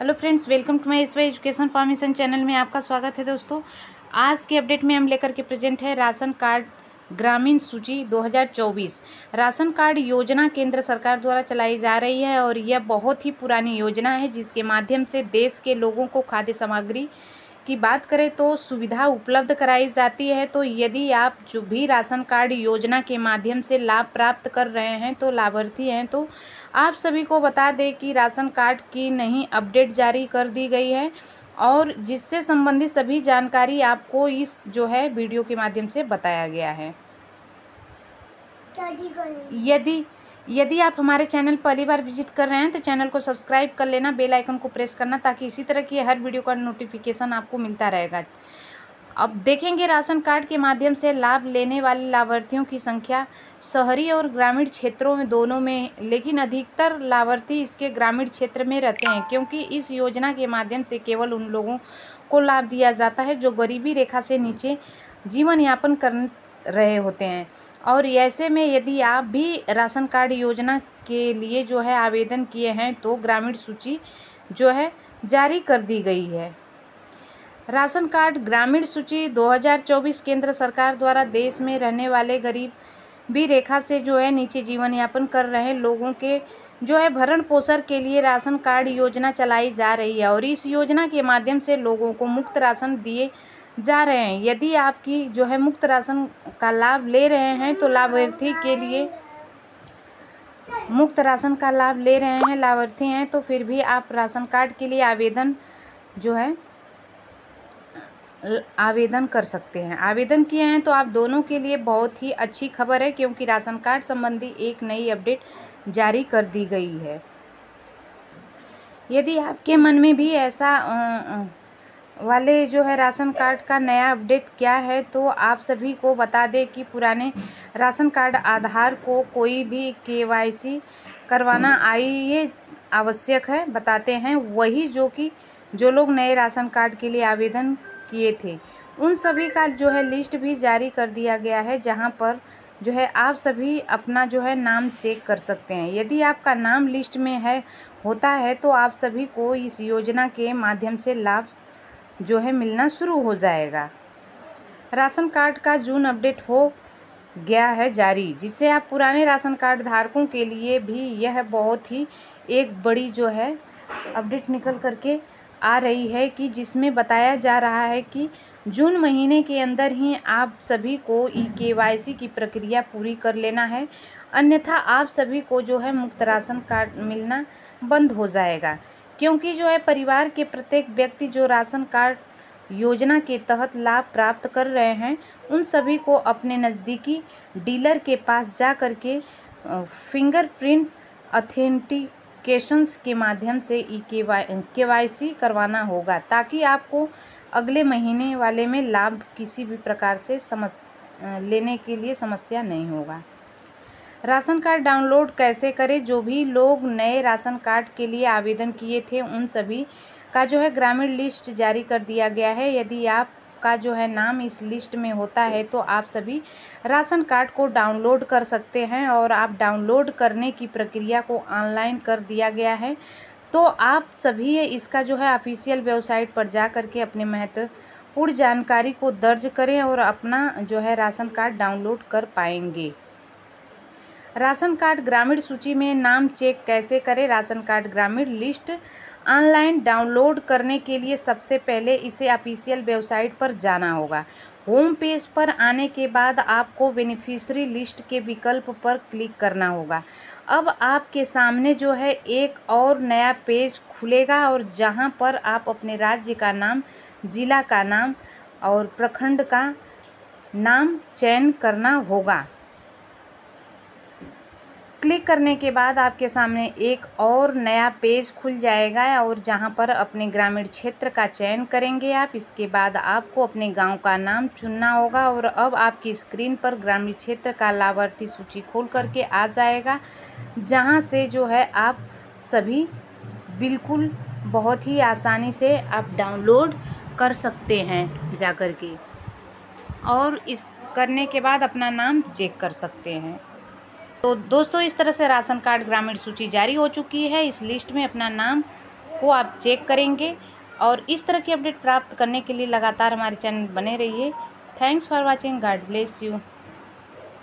Hello friends, welcome to my इस education formation channel में आपका स्वागत है दोस्तों। आज के अपडेट में हम लेकर के प्रेजेंट है राशन कार्ड ग्रामीण सूची 2024 राशन कार्ड योजना केंद्र सरकार द्वारा चलाई जा रही है और यह बहुत ही पुरानी योजना है जिसके माध्यम से देश के लोगों को खाद्य सामग्री की बात करें तो सुविधा उपलब्ध कराई जाती है। तो यदि आप जो भी राशन कार्ड योजना के माध्यम से लाभ प्राप्त कर रहे हैं तो लाभार्थी हैं तो आप सभी को बता दें कि राशन कार्ड की नई अपडेट जारी कर दी गई है और जिससे संबंधित सभी जानकारी आपको इस जो है वीडियो के माध्यम से बताया गया है। यदि यदि आप हमारे चैनल पहली बार विज़िट कर रहे हैं तो चैनल को सब्सक्राइब कर लेना, बेल आइकन को प्रेस करना, ताकि इसी तरह की हर वीडियो का नोटिफिकेशन आपको मिलता रहेगा। अब देखेंगे राशन कार्ड के माध्यम से लाभ लेने वाले लाभार्थियों की संख्या। शहरी और ग्रामीण क्षेत्रों में दोनों में, लेकिन अधिकतर लाभार्थी इसके ग्रामीण क्षेत्र में रहते हैं, क्योंकि इस योजना के माध्यम से केवल उन लोगों को लाभ दिया जाता है जो गरीबी रेखा से नीचे जीवन यापन कर रहे होते हैं। और ऐसे में यदि आप भी राशन कार्ड योजना के लिए जो है आवेदन किए हैं तो ग्रामीण सूची जो है जारी कर दी गई है। राशन कार्ड ग्रामीण सूची 2024 केंद्र सरकार द्वारा देश में रहने वाले गरीब भी रेखा से जो है नीचे जीवन यापन कर रहे लोगों के जो है भरण पोषण के लिए राशन कार्ड योजना चलाई जा रही है। और इस योजना के माध्यम से लोगों को मुफ़्त राशन दिए जा रहे हैं। यदि आपकी जो है मुफ़्त राशन का लाभ ले रहे हैं तो लाभार्थी के लिए मुफ़्त राशन का लाभ ले रहे हैं, लाभार्थी हैं तो फिर भी आप राशन कार्ड के लिए आवेदन जो है आवेदन कर सकते हैं। आवेदन किए हैं तो आप दोनों के लिए बहुत ही अच्छी खबर है, क्योंकि राशन कार्ड संबंधी एक नई अपडेट जारी कर दी गई है। यदि आपके मन में भी ऐसा वाले जो है राशन कार्ड का नया अपडेट क्या है तो आप सभी को बता दें कि पुराने राशन कार्ड आधार को कोई भी केवाईसी करवाना ये आवश्यक है, बताते हैं। वही जो कि जो लोग नए राशन कार्ड के लिए आवेदन किए थे, उन सभी का जो है लिस्ट भी जारी कर दिया गया है, जहाँ पर जो है आप सभी अपना जो है नाम चेक कर सकते हैं। यदि आपका नाम लिस्ट में है, होता है तो आप सभी को इस योजना के माध्यम से लाभ जो है मिलना शुरू हो जाएगा। राशन कार्ड का जून अपडेट हो गया है जारी जिससे आप पुराने राशन कार्ड धारकों के लिए भी यह बहुत ही एक बड़ी जो है अपडेट निकल करके आ रही है कि जिसमें बताया जा रहा है कि जून महीने के अंदर ही आप सभी को ई के की प्रक्रिया पूरी कर लेना है। अन्यथा आप सभी को जो है मुफ़्त राशन कार्ड मिलना बंद हो जाएगा। क्योंकि जो है परिवार के प्रत्येक व्यक्ति जो राशन कार्ड योजना के तहत लाभ प्राप्त कर रहे हैं, उन सभी को अपने नज़दीकी डीलर के पास जा कर के फिंगरप्रिंट अथेंटिकेशंस के माध्यम से ई के वाई सी करवाना होगा, ताकि आपको अगले महीने वाले में लाभ किसी भी प्रकार से समस लेने के लिए समस्या नहीं होगा। राशन कार्ड डाउनलोड कैसे करें? जो भी लोग नए राशन कार्ड के लिए आवेदन किए थे, उन सभी का जो है ग्रामीण लिस्ट जारी कर दिया गया है। यदि आप का जो है नाम इस लिस्ट में होता है तो आप सभी राशन कार्ड को डाउनलोड कर सकते हैं और आप डाउनलोड करने की प्रक्रिया को ऑनलाइन कर दिया गया है। तो आप सभी इसका जो है ऑफिशियल वेबसाइट पर जा कर के अपने महत्वपूर्ण जानकारी को दर्ज करें और अपना जो है राशन कार्ड डाउनलोड कर पाएँगे। राशन कार्ड ग्रामीण सूची में नाम चेक कैसे करें? राशन कार्ड ग्रामीण लिस्ट ऑनलाइन डाउनलोड करने के लिए सबसे पहले इसे ऑफिशियल वेबसाइट पर जाना होगा। होम पेज पर आने के बाद आपको बेनिफिशरी लिस्ट के विकल्प पर क्लिक करना होगा। अब आपके सामने जो है एक और नया पेज खुलेगा और जहाँ पर आप अपने राज्य का नाम, ज़िला का नाम और प्रखंड का नाम चयन करना होगा। क्लिक करने के बाद आपके सामने एक और नया पेज खुल जाएगा और जहाँ पर अपने ग्रामीण क्षेत्र का चयन करेंगे आप। इसके बाद आपको अपने गाँव का नाम चुनना होगा और अब आपकी स्क्रीन पर ग्रामीण क्षेत्र का लाभार्थी सूची खोल करके आ जाएगा, जहाँ से जो है आप सभी बिल्कुल बहुत ही आसानी से आप डाउनलोड कर सकते हैं जा कर के और इस करने के बाद अपना नाम चेक कर सकते हैं। तो दोस्तों, इस तरह से राशन कार्ड ग्रामीण सूची जारी हो चुकी है। इस लिस्ट में अपना नाम को आप चेक करेंगे और इस तरह की अपडेट प्राप्त करने के लिए लगातार हमारे चैनल बने रहिए। Thanks for watching. God bless you.